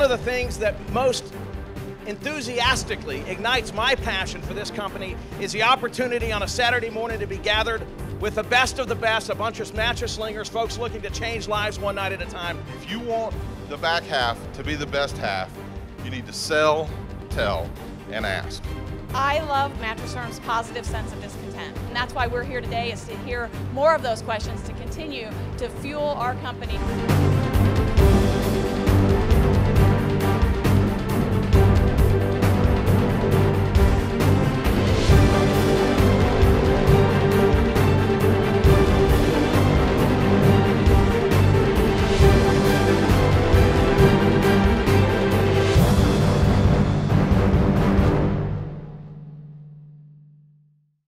One of the things that most enthusiastically ignites my passion for this company is the opportunity on a Saturday morning to be gathered with the best of the best, a bunch of mattress slingers, folks looking to change lives one night at a time. If you want the back half to be the best half, you need to sell, tell, and ask. I love Mattress Firm's positive sense of discontent. And that's why we're here today is to hear more of those questions to continue to fuel our company.